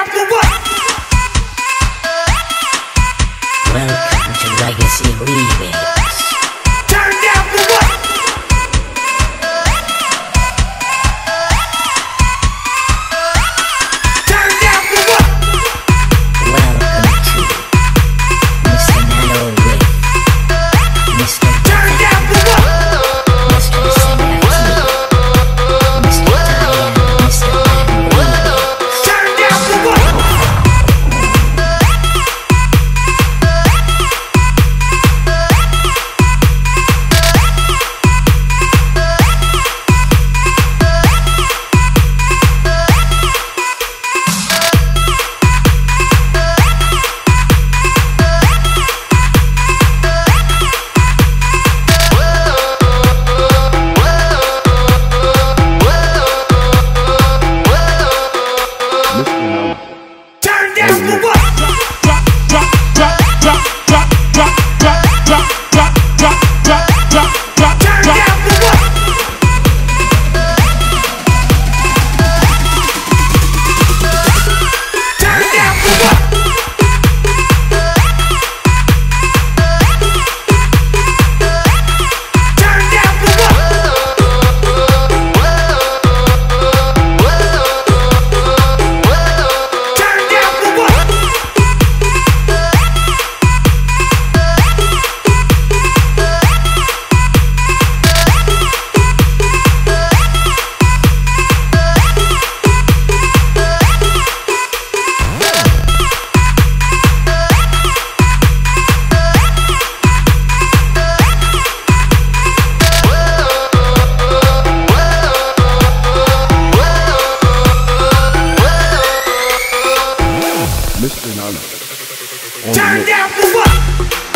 down for what? Welcome to Legacy Remix. Turn down for what?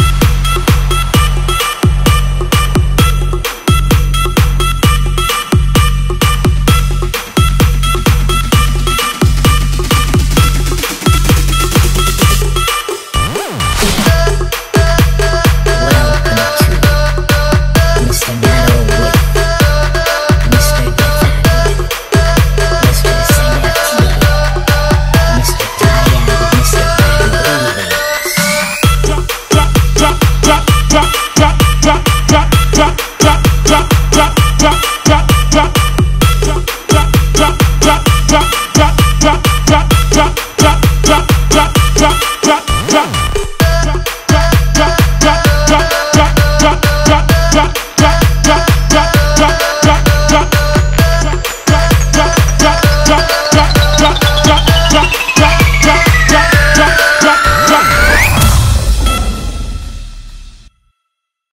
drop, drop, drop.